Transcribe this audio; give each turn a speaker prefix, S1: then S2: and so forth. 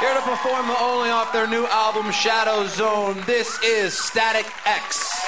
S1: Here to perform the only off their new album Shadow Zone, this is Static X.